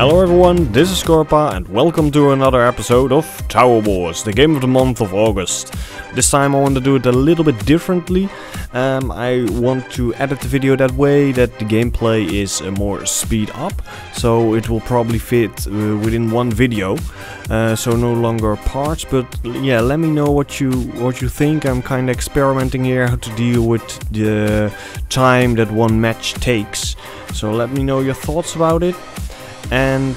Hello everyone, this is Korpah and welcome to another episode of Tower Wars, the game of the month of August. This time I want to do it a little bit differently. Um, I want to edit the video that way that the gameplay is uh, more speed up, so it will probably fit uh, within one video. Uh, so no longer parts, but yeah, let me know what you what you think. I'm kind of experimenting here how to deal with the time that one match takes. So let me know your thoughts about it and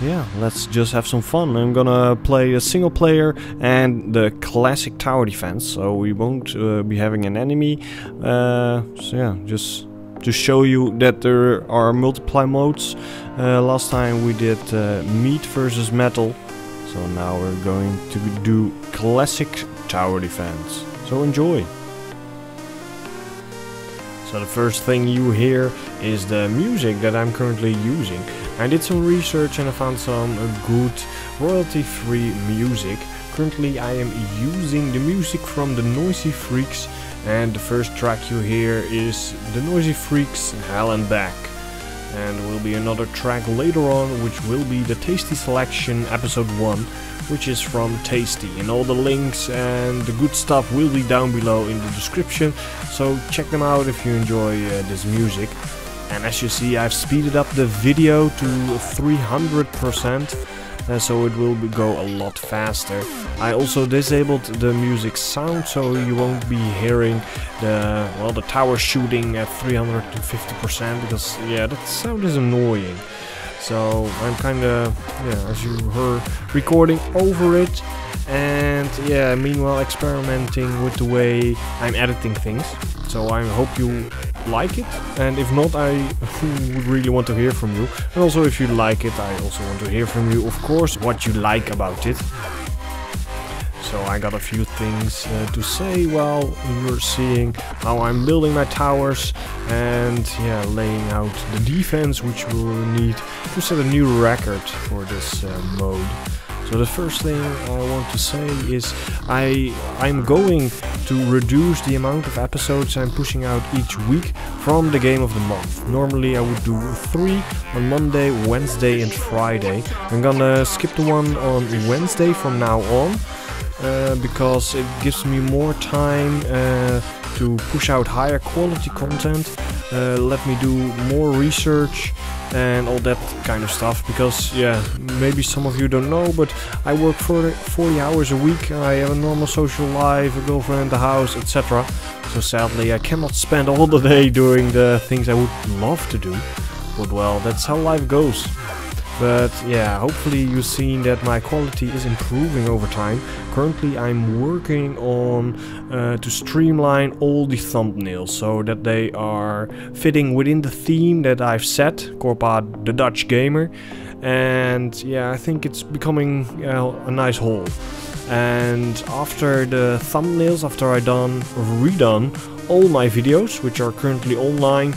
yeah, let's just have some fun. I'm gonna play a single player and the classic tower defense, so we won't uh, be having an enemy. Uh, so yeah, just to show you that there are multiply modes. Uh, last time we did uh, meat versus metal, so now we're going to do classic tower defense. So enjoy! So the first thing you hear is the music that I'm currently using. I did some research and I found some good royalty-free music. Currently I am using the music from the Noisy Freaks and the first track you hear is the Noisy Freaks Hell and Back. And will be another track later on which will be the Tasty Selection episode 1 which is from Tasty and all the links and the good stuff will be down below in the description so check them out if you enjoy uh, this music. And as you see I've speeded up the video to 300% uh, so it will go a lot faster. I also disabled the music sound so you won't be hearing the well the tower shooting at 350% because yeah that sound is annoying. So I'm kinda yeah as you heard recording over it and yeah meanwhile experimenting with the way I'm editing things. So I hope you like it. And if not I would really want to hear from you. And also if you like it I also want to hear from you of course what you like about it. So I got a few things uh, to say while you're seeing how I'm building my towers and yeah laying out the defense which we'll need to set a new record for this uh, mode so the first thing I want to say is I I'm going to reduce the amount of episodes I'm pushing out each week from the game of the month. Normally I would do three on Monday, Wednesday and Friday. I'm gonna skip the one on Wednesday from now on uh, because it gives me more time uh, to push out higher quality content, uh, let me do more research and all that kind of stuff because yeah maybe some of you don't know but I work for 40 hours a week. I have a normal social life a girlfriend a house etc so sadly I cannot spend all the day doing the things I would love to do. But well that's how life goes but yeah, hopefully you've seen that my quality is improving over time. Currently I'm working on uh, to streamline all the thumbnails so that they are fitting within the theme that I've set, Korpah the Dutch Gamer. And yeah, I think it's becoming uh, a nice whole. And after the thumbnails, after I've done redone all my videos, which are currently online,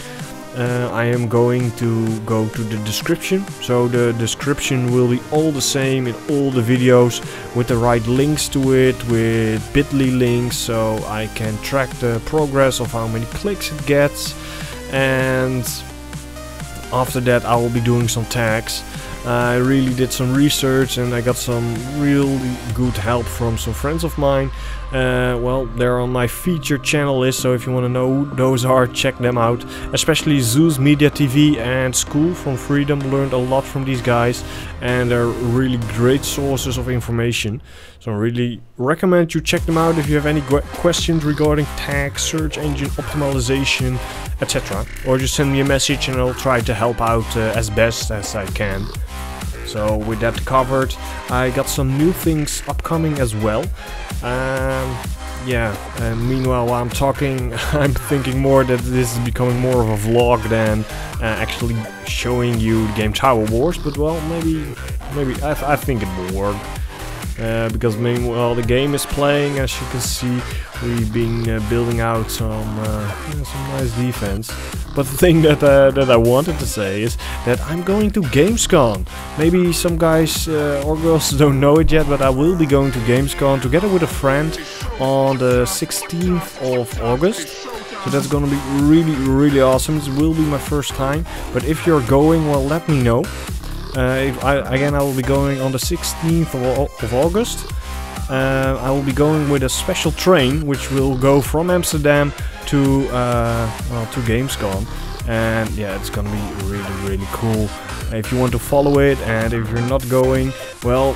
uh, I am going to go to the description. So the description will be all the same in all the videos with the right links to it, with bit.ly links so I can track the progress of how many clicks it gets. And after that I will be doing some tags. I really did some research and I got some really good help from some friends of mine. Uh, well, they're on my featured channel list, so if you want to know who those are, check them out. Especially Zeus Media TV and School from Freedom learned a lot from these guys and they're really great sources of information. So I really recommend you check them out if you have any questions regarding tags, search engine optimization, etc. Or just send me a message and I'll try to help out uh, as best as I can. So with that covered, I got some new things upcoming as well. Um, yeah, meanwhile while I'm talking, I'm thinking more that this is becoming more of a vlog than uh, actually showing you the game Tower Wars, but well, maybe, maybe, I, th I think it will work. Uh, because meanwhile the game is playing, as you can see, we've been uh, building out some uh, some nice defense. But the thing that uh, that I wanted to say is that I'm going to Gamescom. Maybe some guys uh, or girls don't know it yet, but I will be going to Gamescom together with a friend on the 16th of August. So that's gonna be really, really awesome. It will be my first time. But if you're going, well, let me know. Uh, I, again, I will be going on the 16th of, of August. Uh, I will be going with a special train which will go from Amsterdam to uh, well to Gamescom and yeah it's gonna be really really cool if you want to follow it and if you're not going well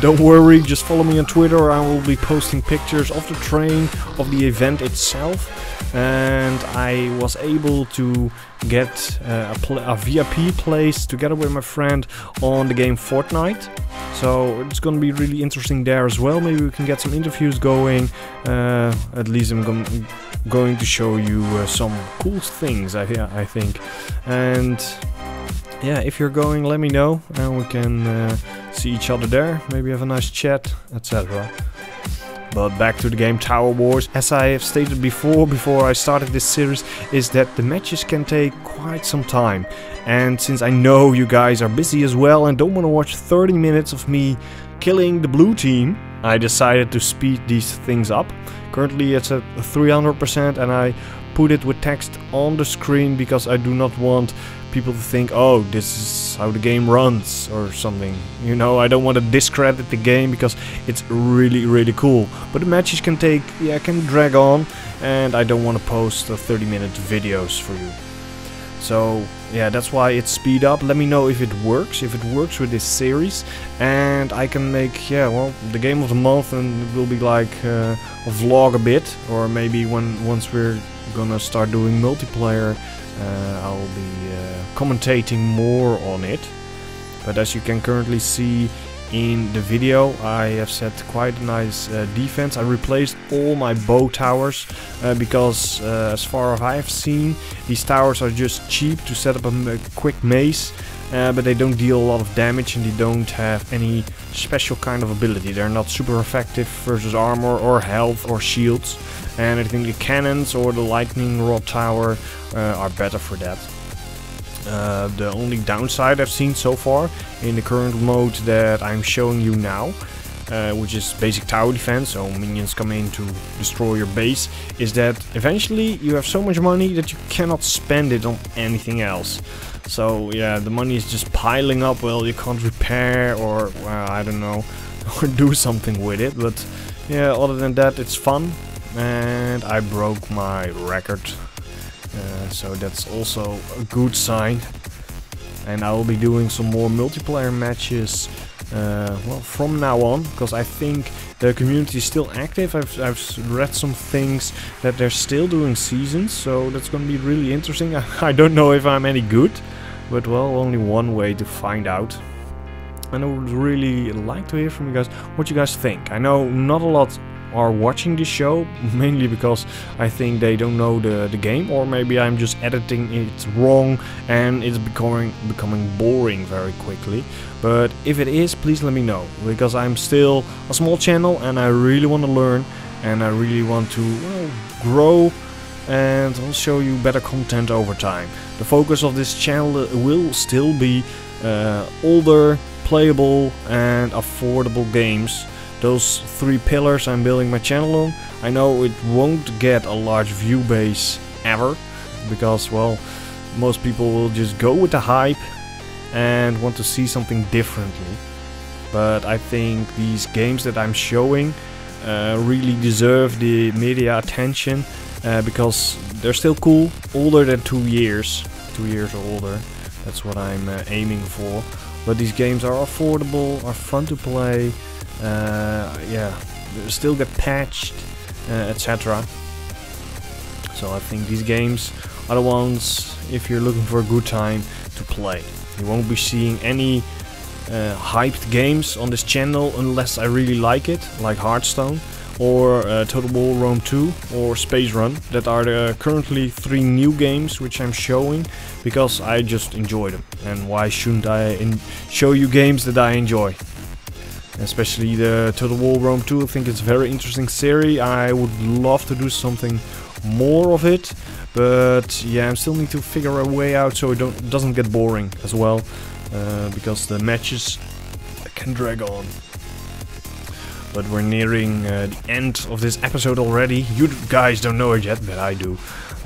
don't worry just follow me on Twitter I will be posting pictures of the train of the event itself and I was able to get uh, a, a, VIP place together with my friend on the game Fortnite. So it's gonna be really interesting there as well. Maybe we can get some interviews going. Uh, at least I'm going to show you uh, some cool things. I I think, and yeah, if you're going, let me know and we can uh, see each other there. Maybe have a nice chat, etc. But back to the game Tower Wars, as I have stated before, before I started this series, is that the matches can take quite some time. And since I know you guys are busy as well and don't want to watch 30 minutes of me killing the blue team, I decided to speed these things up. Currently it's at 300% and I put it with text on the screen because I do not want people to think, oh, this is how the game runs or something. You know, I don't want to discredit the game because it's really, really cool. But the matches can take, yeah, can drag on, and I don't want to post 30 minute videos for you. So, yeah, that's why it's speed up. Let me know if it works, if it works with this series, and I can make, yeah, well, the game of the month, and it will be like uh, a vlog a bit, or maybe when once we're gonna start doing multiplayer uh, I'll be uh, commentating more on it. But as you can currently see in the video, I have set quite a nice uh, defense. I replaced all my bow towers uh, because uh, as far as I've seen, these towers are just cheap to set up a quick maze. Uh, but they don't deal a lot of damage and they don't have any special kind of ability. They're not super effective versus armor or health or shields and I think the cannons or the lightning rod tower uh, are better for that. Uh, the only downside I've seen so far in the current mode that I'm showing you now uh, which is basic tower defense, so minions come in to destroy your base, is that eventually you have so much money that you cannot spend it on anything else. So yeah, the money is just piling up, well you can't repair or, well, I don't know, or do something with it, but yeah, other than that it's fun, and I broke my record uh, so that's also a good sign. And I will be doing some more multiplayer matches uh, well from now on because I think the community is still active. I've, I've read some things that they're still doing seasons so that's gonna be really interesting. I don't know if I'm any good but well only one way to find out. And I would really like to hear from you guys what you guys think. I know not a lot are watching this show, mainly because I think they don't know the, the game, or maybe I'm just editing it wrong and it's becoming becoming boring very quickly. But if it is, please let me know, because I'm still a small channel and I really want to learn and I really want to well, grow and I'll show you better content over time. The focus of this channel will still be uh, older, playable and affordable games those three pillars I'm building my channel on. I know it won't get a large view base ever, because well, most people will just go with the hype and want to see something differently. But I think these games that I'm showing uh, really deserve the media attention uh, because they're still cool, older than two years, two years or older. That's what I'm uh, aiming for. But these games are affordable, are fun to play, yeah, still get patched, uh, etc. So I think these games are the ones if you're looking for a good time to play. You won't be seeing any uh, hyped games on this channel unless I really like it, like Hearthstone or uh, Total War Rome 2 or Space Run. That are the currently three new games which I'm showing because I just enjoy them. And why shouldn't I show you games that I enjoy? Especially the Total War Rome 2. I think it's a very interesting series. I would love to do something more of it, but yeah, I still need to figure a way out so it don't doesn't get boring as well, uh, because the matches can drag on. but we're nearing uh, the end of this episode already. You guys don't know it yet, but I do.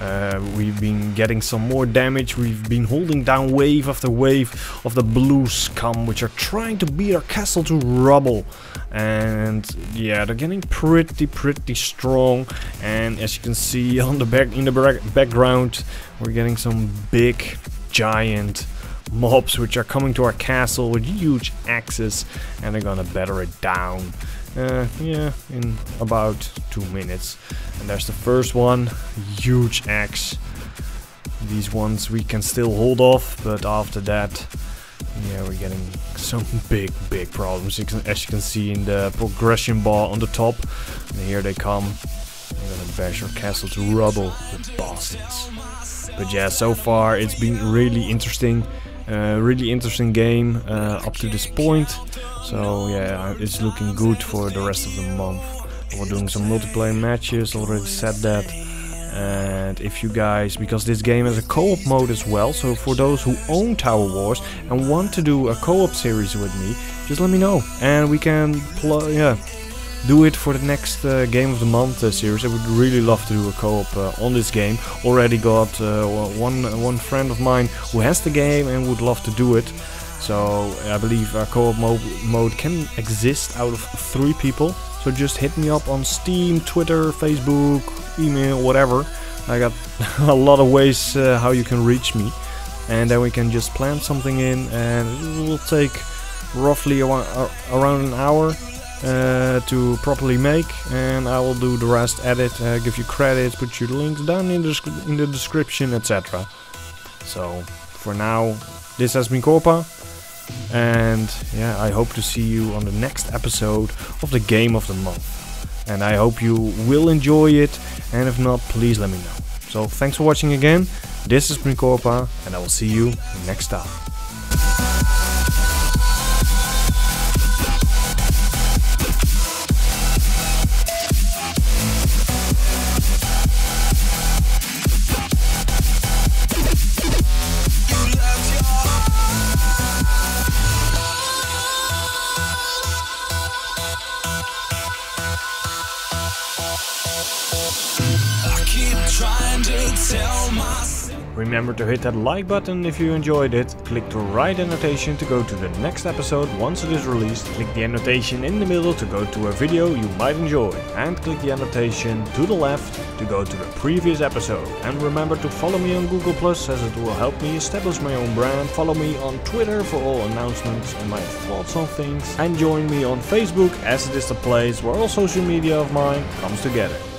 Uh, we've been getting some more damage. We've been holding down wave after wave of the blue scum, which are trying to beat our castle to rubble. And yeah, they're getting pretty, pretty strong. And as you can see on the back in the background, we're getting some big, giant mobs which are coming to our castle with huge axes, and they're gonna batter it down. Uh, yeah, in about two minutes. And there's the first one, huge axe. These ones we can still hold off, but after that, yeah, we're getting some big, big problems. As you can see in the progression bar on the top. And here they come. They're gonna bash our castle to rubble, the bastards. But yeah, so far it's been really interesting. Really interesting game uh, up to this point. So yeah, it's looking good for the rest of the month. We're doing some multiplayer matches, already said that. And if you guys, because this game has a co-op mode as well, so for those who own Tower Wars and want to do a co-op series with me, just let me know. And we can, play. yeah, do it for the next uh, Game of the Month uh, series. I would really love to do a co-op uh, on this game. Already got uh, one one friend of mine who has the game and would love to do it. So I believe a co-op mo mode can exist out of three people. So just hit me up on Steam, Twitter, Facebook, email, whatever. I got a lot of ways uh, how you can reach me. And then we can just plan something in and it will take roughly around an hour uh, to properly make and I will do the rest, edit, uh, give you credits, put your links down in the, in the description, etc. So for now, this has been Korpah and yeah, I hope to see you on the next episode of the Game of the Month. And I hope you will enjoy it and if not, please let me know. So thanks for watching again, this is Korpah and I will see you next time. Remember to hit that like button. If you enjoyed it, click the right annotation to go to the next episode. Once it is released, click the annotation in the middle to go to a video you might enjoy, and click the annotation to the left to go to the previous episode. And remember to follow me on Google Plus as it will help me establish my own brand, follow me on Twitter for all announcements and my thoughts on things, and join me on Facebook as it is the place where all social media of mine comes together.